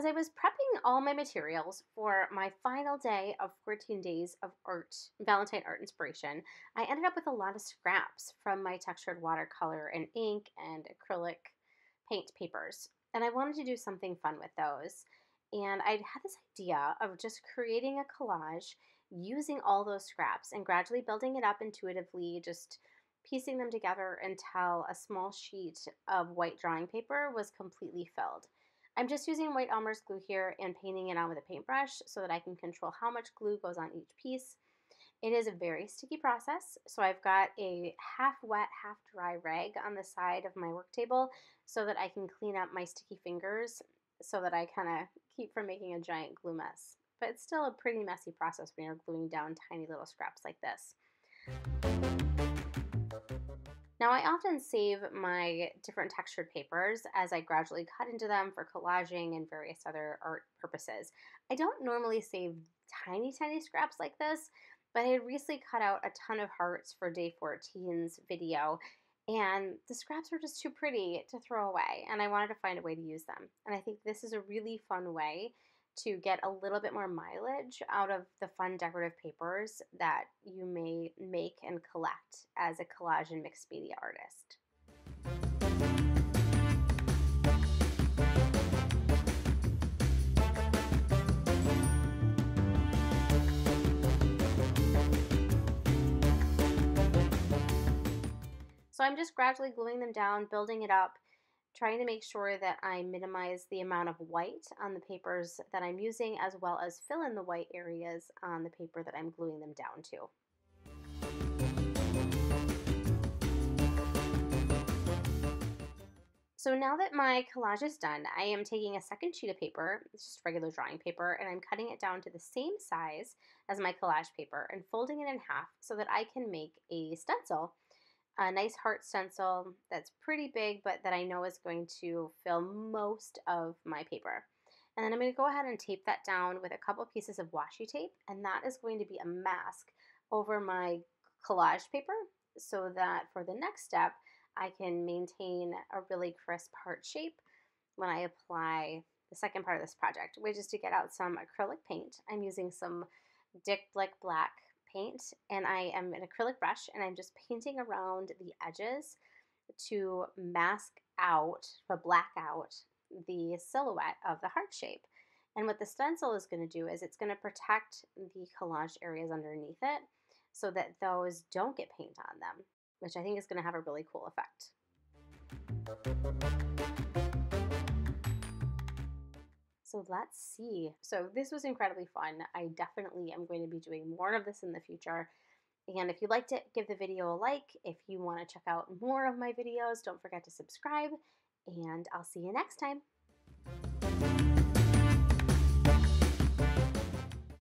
As I was prepping all my materials for my final day of 14 days of art, Valentine art inspiration, I ended up with a lot of scraps from my textured watercolor and ink and acrylic paint papers. And I wanted to do something fun with those. And I had this idea of just creating a collage using all those scraps and gradually building it up intuitively, just piecing them together until a small sheet of white drawing paper was completely filled. I'm just using white Elmer's glue here and painting it on with a paintbrush so that I can control how much glue goes on each piece. It is a very sticky process, so I've got a half wet, half dry rag on the side of my work table so that I can clean up my sticky fingers so that I kind of keep from making a giant glue mess. But it's still a pretty messy process when you're gluing down tiny little scraps like this. Now I often save my different textured papers as I gradually cut into them for collaging and various other art purposes. I don't normally save tiny, tiny scraps like this, but I had recently cut out a ton of hearts for day 14's video and the scraps were just too pretty to throw away and I wanted to find a way to use them. And I think this is a really fun way to get a little bit more mileage out of the fun decorative papers that you may make and collect as a collage and mixed media artist. So I'm just gradually gluing them down, building it up, trying to make sure that I minimize the amount of white on the papers that I'm using as well as fill in the white areas on the paper that I'm gluing them down to. So now that my collage is done, I am taking a second sheet of paper, just regular drawing paper, and I'm cutting it down to the same size as my collage paper and folding it in half so that I can make a stencil a nice heart stencil that's pretty big, but that I know is going to fill most of my paper. And then I'm going to go ahead and tape that down with a couple pieces of washi tape, and that is going to be a mask over my collage paper so that for the next step, I can maintain a really crisp heart shape when I apply the second part of this project, which is to get out some acrylic paint. I'm using some Dick Blick Black paint and I am an acrylic brush and I'm just painting around the edges to mask out, to black out the silhouette of the heart shape. And what the stencil is going to do is it's going to protect the collage areas underneath it so that those don't get paint on them, which I think is going to have a really cool effect. So let's see. So this was incredibly fun. I definitely am going to be doing more of this in the future. And if you liked it, give the video a like. If you want to check out more of my videos, don't forget to subscribe. And I'll see you next time.